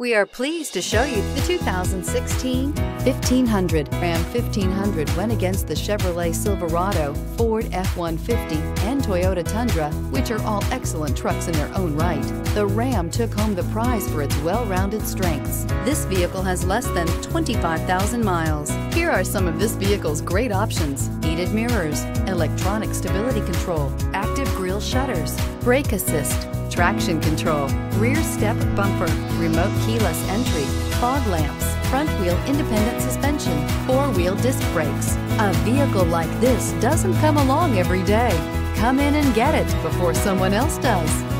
We are pleased to show you the 2016 1500. Ram 1500 went against the Chevrolet Silverado, Ford F-150, and Toyota Tundra, which are all excellent trucks in their own right. The Ram took home the prize for its well-rounded strengths. This vehicle has less than 25,000 miles. Here are some of this vehicle's great options. Heated mirrors, electronic stability control, active grille shutters, brake assist, traction control, rear step bumper, remote keyless entry, fog lamps, front wheel independent suspension, four wheel disc brakes. A vehicle like this doesn't come along every day. Come in and get it before someone else does.